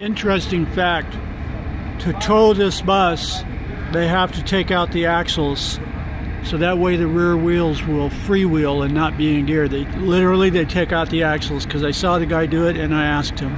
Interesting fact to tow this bus, they have to take out the axles so that way the rear wheels will freewheel and not be in gear. They literally they take out the axles because I saw the guy do it and I asked him.